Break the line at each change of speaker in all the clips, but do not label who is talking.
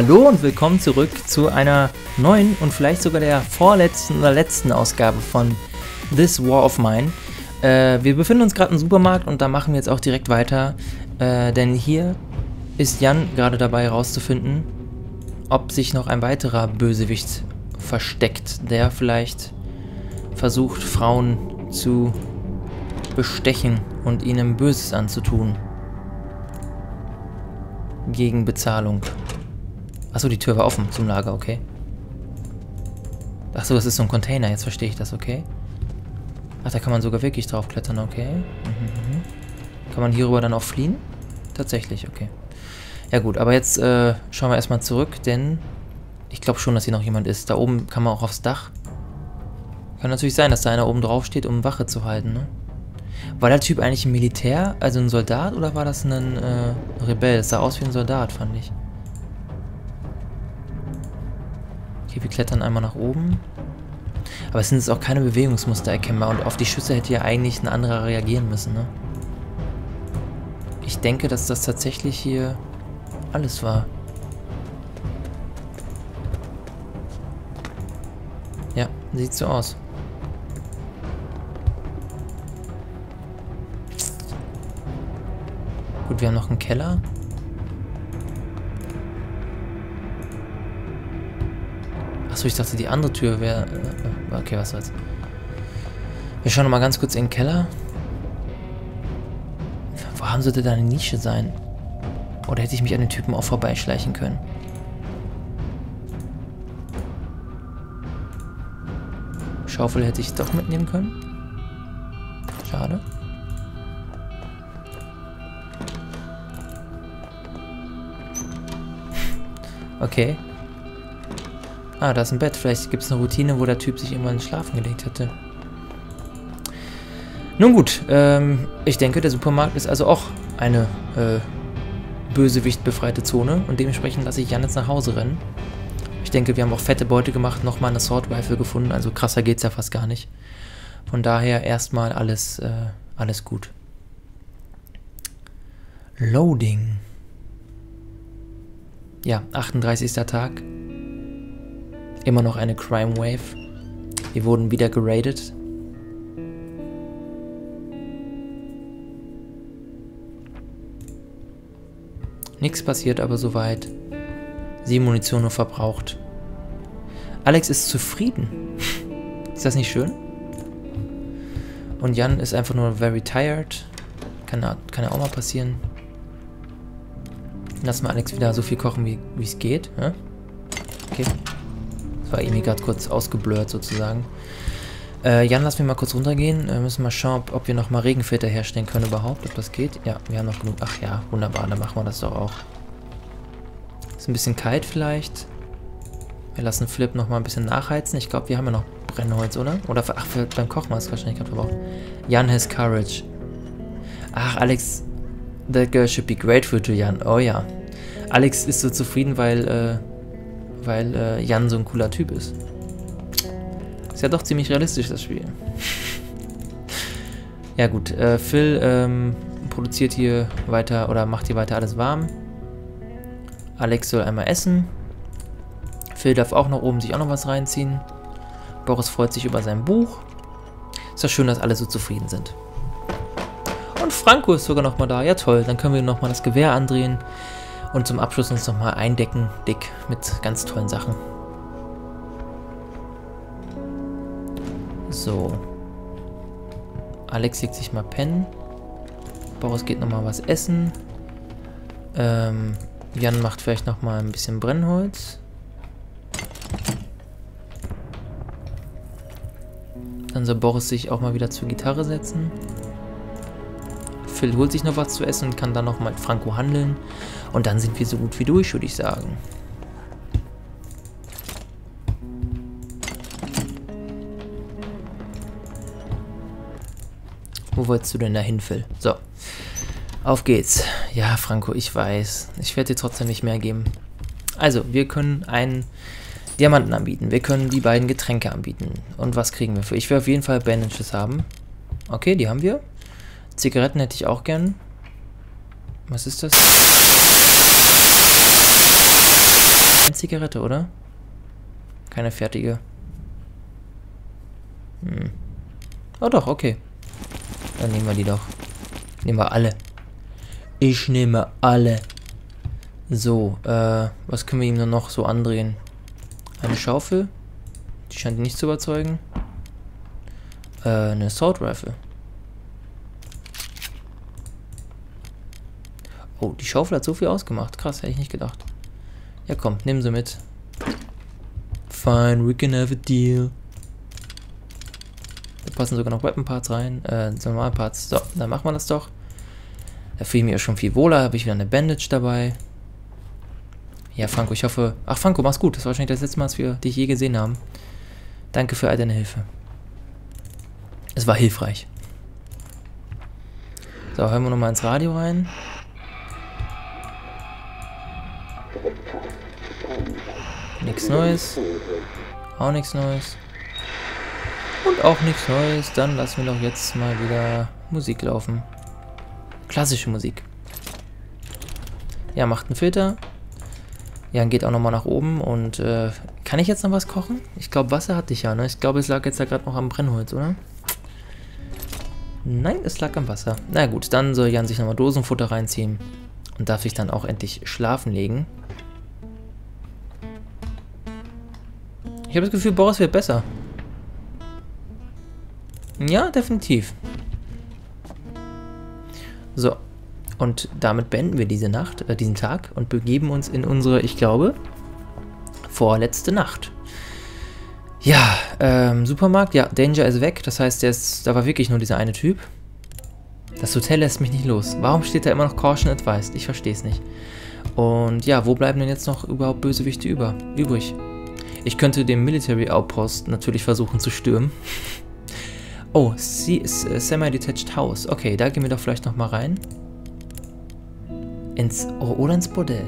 Hallo und willkommen zurück zu einer neuen und vielleicht sogar der vorletzten oder letzten Ausgabe von This War of Mine. Äh, wir befinden uns gerade im Supermarkt und da machen wir jetzt auch direkt weiter, äh, denn hier ist Jan gerade dabei herauszufinden, ob sich noch ein weiterer Bösewicht versteckt, der vielleicht versucht, Frauen zu bestechen und ihnen Böses anzutun. Gegen Bezahlung. Achso, die Tür war offen zum Lager, okay. Achso, das ist so ein Container, jetzt verstehe ich das, okay. Ach, da kann man sogar wirklich drauf klettern, okay. Mhm, mhm. Kann man hierüber dann auch fliehen? Tatsächlich, okay. Ja gut, aber jetzt äh, schauen wir erstmal zurück, denn ich glaube schon, dass hier noch jemand ist. Da oben kann man auch aufs Dach. Kann natürlich sein, dass da einer oben drauf steht, um Wache zu halten, ne? War der Typ eigentlich ein Militär, also ein Soldat, oder war das ein äh, Rebell? Das sah aus wie ein Soldat, fand ich. Okay, wir klettern einmal nach oben. Aber es sind jetzt auch keine Bewegungsmuster erkennbar und auf die Schüsse hätte ja eigentlich ein anderer reagieren müssen, ne? Ich denke, dass das tatsächlich hier alles war. Ja, sieht so aus. Gut, wir haben noch einen Keller. Achso, ich dachte, die andere Tür wäre... Äh, okay, was soll's. Wir schauen nochmal ganz kurz in den Keller. Wo haben sollte da eine Nische sein? Oder hätte ich mich an den Typen auch vorbeischleichen können? Schaufel hätte ich doch mitnehmen können. Schade. Okay. Ah, da ist ein Bett. Vielleicht gibt es eine Routine, wo der Typ sich irgendwann schlafen gelegt hätte. Nun gut, ähm, ich denke, der Supermarkt ist also auch eine äh, Bösewicht-befreite Zone und dementsprechend lasse ich Jan jetzt nach Hause rennen. Ich denke, wir haben auch fette Beute gemacht, nochmal eine Sword Rifle gefunden, also krasser geht's ja fast gar nicht. Von daher erstmal alles, äh, alles gut. Loading. Ja, 38. Tag. Immer noch eine Crime Wave. Wir wurden wieder geradet. Nichts passiert aber soweit. Sieben Munition nur verbraucht. Alex ist zufrieden. ist das nicht schön? Und Jan ist einfach nur very tired. Kann, kann ja auch mal passieren. Lass mal Alex wieder so viel kochen, wie es geht. Ja? Okay. Das war irgendwie gerade kurz ausgeblurrt sozusagen. Äh, Jan, lass mich mal kurz runtergehen. Äh, müssen mal schauen, ob, ob wir noch mal Regenfilter herstellen können überhaupt, ob das geht. Ja, wir haben noch genug. Ach ja, wunderbar, dann machen wir das doch auch. Ist ein bisschen kalt vielleicht. Wir lassen Philipp noch mal ein bisschen nachheizen. Ich glaube, wir haben ja noch Brennholz, oder? Oder ach, für, beim Kochen war es wahrscheinlich gerade verbraucht. Jan has courage. Ach, Alex, that girl should be grateful to Jan. Oh ja. Alex ist so zufrieden, weil, äh, weil äh, Jan so ein cooler Typ ist. Ist ja doch ziemlich realistisch, das Spiel. ja gut, äh, Phil ähm, produziert hier weiter oder macht hier weiter alles warm. Alex soll einmal essen. Phil darf auch noch oben sich auch noch was reinziehen. Boris freut sich über sein Buch. Ist doch schön, dass alle so zufrieden sind. Und Franco ist sogar noch mal da. Ja toll, dann können wir noch mal das Gewehr andrehen und zum Abschluss uns noch mal eindecken, dick, mit ganz tollen Sachen. So. Alex legt sich mal pennen. Boris geht nochmal was essen. Ähm, Jan macht vielleicht nochmal ein bisschen Brennholz. Dann soll Boris sich auch mal wieder zur Gitarre setzen. Phil holt sich noch was zu essen und kann dann noch mit Franco handeln. Und dann sind wir so gut wie durch, würde ich sagen. Wo wolltest du denn dahin, Phil? So. Auf geht's. Ja, Franco, ich weiß. Ich werde dir trotzdem nicht mehr geben. Also, wir können einen Diamanten anbieten. Wir können die beiden Getränke anbieten. Und was kriegen wir für? Ich will auf jeden Fall Bandages haben. Okay, die haben wir. Zigaretten hätte ich auch gern. Was ist das? Zigarette, oder? Keine fertige. Hm. Oh doch, okay. Dann nehmen wir die doch. Nehmen wir alle. Ich nehme alle. So, äh, was können wir ihm dann noch so andrehen? Eine Schaufel? Die scheint nicht zu überzeugen. Äh, eine Sword Rifle. Oh, die Schaufel hat so viel ausgemacht. Krass, hätte ich nicht gedacht. Ja komm, nimm sie mit. Fine, we can have a deal. Da passen sogar noch Weapon Parts rein. Äh, Normal Parts. So, dann machen wir das doch. Da fühle ich mich schon viel wohler. Habe ich wieder eine Bandage dabei. Ja, Franco, ich hoffe... Ach, Franco, mach's gut. Das war wahrscheinlich das letzte Mal, dass wir dich je gesehen haben. Danke für all deine Hilfe. Es war hilfreich. So, hören wir nochmal ins Radio rein. Nichts Neues. Auch nichts Neues. Und auch nichts Neues. Dann lassen wir doch jetzt mal wieder Musik laufen. Klassische Musik. Ja, macht einen Filter. Jan geht auch nochmal nach oben und äh, kann ich jetzt noch was kochen? Ich glaube, Wasser hatte ich ja, ne? Ich glaube, es lag jetzt da gerade noch am Brennholz, oder? Nein, es lag am Wasser. Na gut, dann soll Jan sich nochmal Dosenfutter reinziehen und darf sich dann auch endlich schlafen legen. Habe das Gefühl, Boris wird besser. Ja, definitiv. So. Und damit beenden wir diese Nacht, äh, diesen Tag und begeben uns in unsere, ich glaube, vorletzte Nacht. Ja, ähm, Supermarkt, ja, Danger ist weg. Das heißt, ist, da war wirklich nur dieser eine Typ. Das Hotel lässt mich nicht los. Warum steht da immer noch Caution Advised? Ich verstehe es nicht. Und ja, wo bleiben denn jetzt noch überhaupt Bösewichte über, übrig? Ich könnte den Military Outpost natürlich versuchen zu stürmen. Oh, Semi-Detached House. Okay, da gehen wir doch vielleicht nochmal rein. Ins, oh, oder ins Bordell.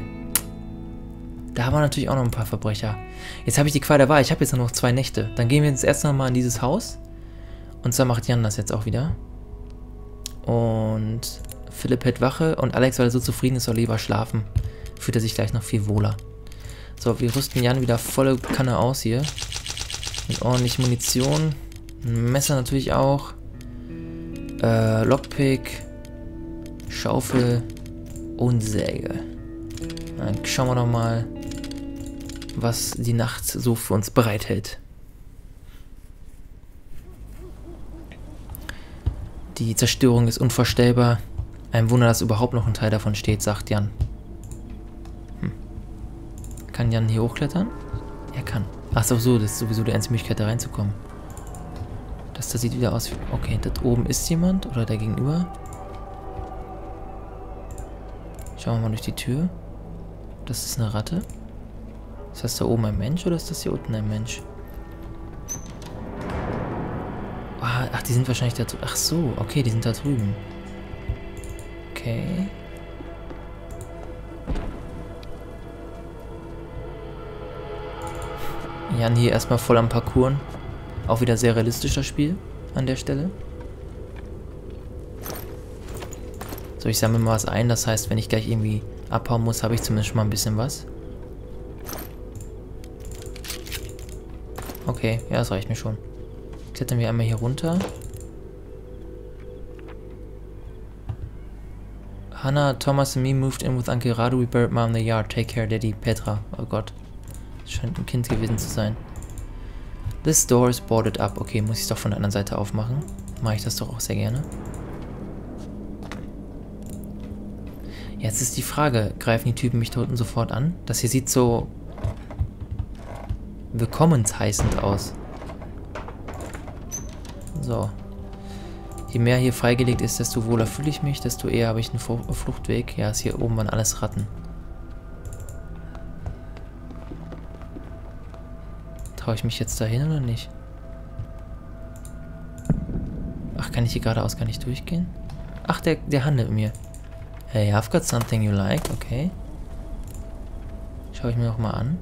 Da haben wir natürlich auch noch ein paar Verbrecher. Jetzt habe ich die Qual der Wahl. Ich habe jetzt nur noch zwei Nächte. Dann gehen wir jetzt erst nochmal in dieses Haus. Und zwar macht Jan das jetzt auch wieder. Und Philipp hält Wache. Und Alex, weil er so zufrieden ist, soll lieber schlafen. Fühlt er sich gleich noch viel wohler. So, wir rüsten Jan wieder volle Kanne aus hier. Mit ordentlich Munition. Ein Messer natürlich auch. Äh, Lockpick. Schaufel. Und Säge. Dann schauen wir doch mal, was die Nacht so für uns bereithält. Die Zerstörung ist unvorstellbar. Ein Wunder, dass überhaupt noch ein Teil davon steht, sagt Jan. Kann Jan hier hochklettern? Er kann. Ach so, das ist sowieso die einzige Möglichkeit, da reinzukommen. Das da sieht wieder aus wie... Okay, dort oben ist jemand oder da gegenüber. Schauen wir mal durch die Tür. Das ist eine Ratte. Ist das da oben ein Mensch oder ist das hier unten ein Mensch? Ah, ach, die sind wahrscheinlich da drüben. Ach so, okay, die sind da drüben. Okay. Jan hier erstmal voll am Parcours. Auch wieder sehr realistisch das Spiel an der Stelle. So, ich sammle mal was ein. Das heißt, wenn ich gleich irgendwie abhauen muss, habe ich zumindest schon mal ein bisschen was. Okay, ja, das reicht mir schon. Klettern wir einmal hier runter. Hannah, Thomas and me moved in with Uncle Radu. We buried mom in the yard. Take care, Daddy. Petra. Oh Gott. Scheint ein Kind gewesen zu sein. This door is boarded up. Okay, muss ich es doch von der anderen Seite aufmachen. Mache ich das doch auch sehr gerne. Jetzt ist die Frage, greifen die Typen mich da unten sofort an? Das hier sieht so willkommensheißend aus. So. Je mehr hier freigelegt ist, desto wohler fühle ich mich, desto eher habe ich einen Fluchtweg. Ja, ist hier oben waren alles Ratten. Traue ich mich jetzt dahin oder nicht? Ach, kann ich hier geradeaus gar nicht durchgehen? Ach, der, der handelt mir. Hey, I've got something you like, okay. Schau ich mir noch mal an.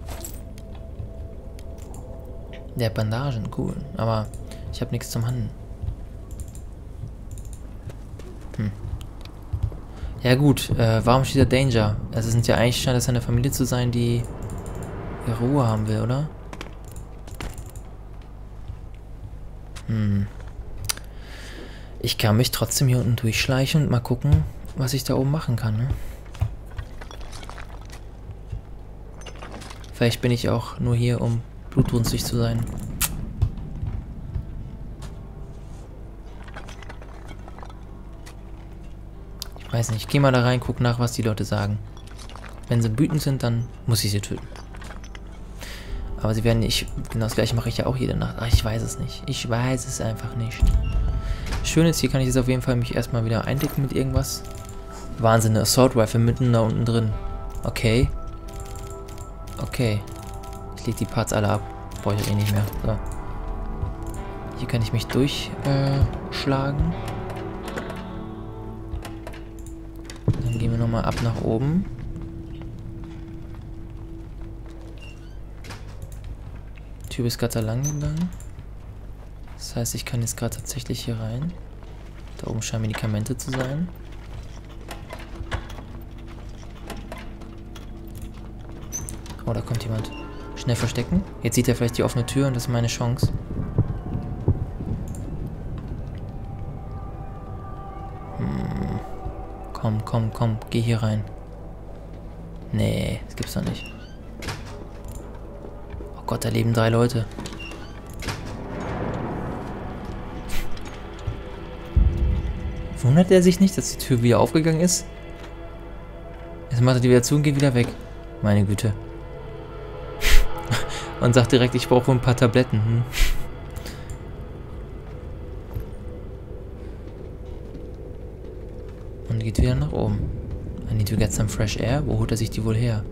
Der Bandagen, cool. Aber ich habe nichts zum Handeln. Hm. Ja gut, äh, warum steht da Danger? Also es sind ja eigentlich scheint das eine Familie zu sein, die Ruhe haben will, oder? Hm. Ich kann mich trotzdem hier unten durchschleichen und mal gucken, was ich da oben machen kann, ne? Vielleicht bin ich auch nur hier, um blutrünstig zu sein. Ich weiß nicht, ich geh mal da rein, guck nach, was die Leute sagen. Wenn sie wütend sind, dann muss ich sie töten. Aber sie werden nicht... Genau das gleiche mache ich ja auch jede Nacht. Ach, ich weiß es nicht. Ich weiß es einfach nicht. Schön ist, hier kann ich jetzt auf jeden Fall mich erstmal wieder eindecken mit irgendwas. Wahnsinn, eine Assault Rifle mitten da unten drin. Okay. Okay. Ich lege die Parts alle ab. Brauche ich eh nicht mehr. So. Hier kann ich mich durchschlagen. Äh, Dann gehen wir nochmal ab nach oben. Typ ist gerade da lang gegangen. Das heißt, ich kann jetzt gerade tatsächlich hier rein. Da oben scheinen Medikamente zu sein. Oh, da kommt jemand. Schnell verstecken. Jetzt sieht er vielleicht die offene Tür und das ist meine Chance. Hm. Komm, komm, komm. Geh hier rein. Nee, das gibt's doch nicht. Gott, da leben drei Leute. Wundert er sich nicht, dass die Tür wieder aufgegangen ist? Jetzt macht er die wieder zu und geht wieder weg. Meine Güte. und sagt direkt, ich brauche ein paar Tabletten. Hm? Und geht wieder nach oben. I need to get some fresh air. Wo holt er sich die wohl her?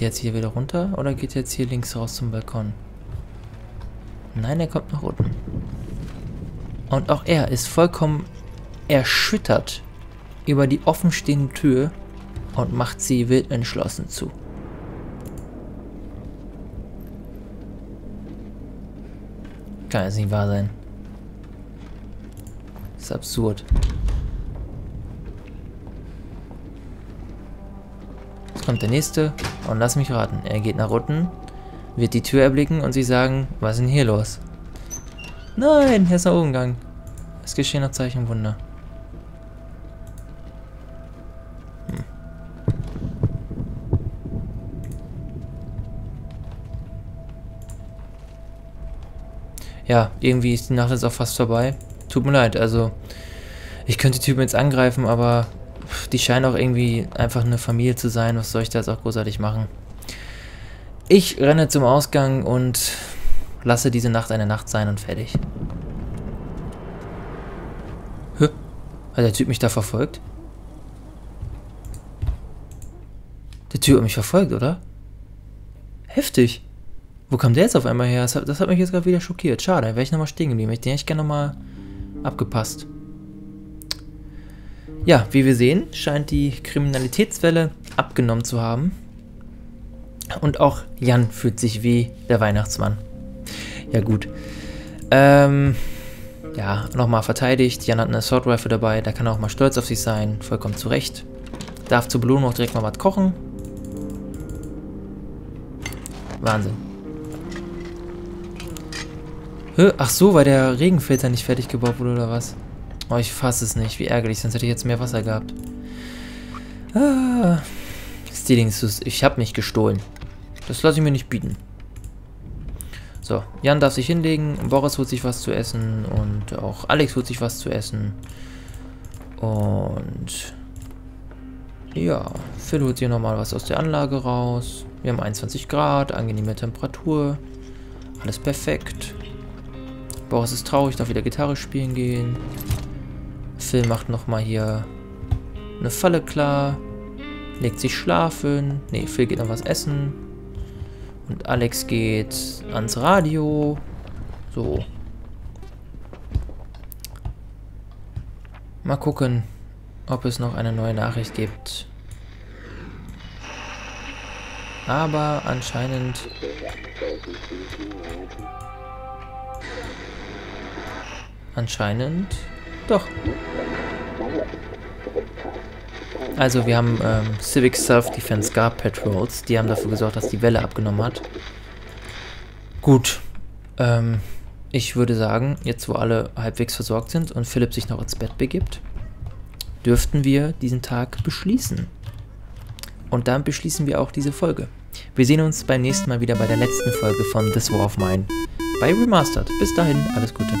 Geht jetzt hier wieder runter oder geht jetzt hier links raus zum Balkon? Nein, er kommt nach unten. Und auch er ist vollkommen erschüttert über die offenstehende Tür und macht sie wild entschlossen zu. Kann es nicht wahr sein. Ist absurd. Jetzt kommt der nächste. Und lass mich raten, er geht nach unten, wird die Tür erblicken und sie sagen, was ist denn hier los? Nein, er ist nach oben gegangen. Es geschehen noch Zeichenwunder. Hm. Ja, irgendwie ist die Nacht jetzt auch fast vorbei. Tut mir leid, also ich könnte die Typen jetzt angreifen, aber die scheinen auch irgendwie einfach eine Familie zu sein. Was soll ich da jetzt auch großartig machen? Ich renne zum Ausgang und lasse diese Nacht eine Nacht sein und fertig. Hä? Hat der Typ mich da verfolgt? Der Typ hat mich verfolgt, oder? Heftig. Wo kam der jetzt auf einmal her? Das hat, das hat mich jetzt gerade wieder schockiert. Schade, wäre ich nochmal stehen geblieben. Ich den hätte ich gerne nochmal abgepasst. Ja, wie wir sehen, scheint die Kriminalitätswelle abgenommen zu haben. Und auch Jan fühlt sich wie der Weihnachtsmann. Ja gut. Ähm, ja, nochmal verteidigt. Jan hat eine Sword Rifle dabei, da kann er auch mal stolz auf sich sein. Vollkommen zu Recht. Darf zur Belohnung auch direkt mal was kochen. Wahnsinn. Ach so, weil der Regenfilter nicht fertig gebaut wurde oder was? Oh, ich fasse es nicht. Wie ärgerlich, sonst hätte ich jetzt mehr Wasser gehabt. Ah. Stealing Ich habe mich gestohlen. Das lasse ich mir nicht bieten. So, Jan darf sich hinlegen, Boris holt sich was zu essen und auch Alex holt sich was zu essen. Und ja, Phil holt hier nochmal was aus der Anlage raus. Wir haben 21 Grad, angenehme Temperatur. Alles perfekt. Boris ist traurig, darf wieder Gitarre spielen gehen. Phil macht nochmal hier eine Falle klar. Legt sich schlafen. Ne, Phil geht noch was essen. Und Alex geht ans Radio. So. Mal gucken, ob es noch eine neue Nachricht gibt. Aber anscheinend... Anscheinend Doch. Also wir haben ähm, Civic Self-Defense Guard Patrols. Die haben dafür gesorgt, dass die Welle abgenommen hat. Gut. Ähm, ich würde sagen, jetzt wo alle halbwegs versorgt sind und Philipp sich noch ins Bett begibt, dürften wir diesen Tag beschließen. Und dann beschließen wir auch diese Folge. Wir sehen uns beim nächsten Mal wieder bei der letzten Folge von This War of Mine bei Remastered. Bis dahin, alles Gute.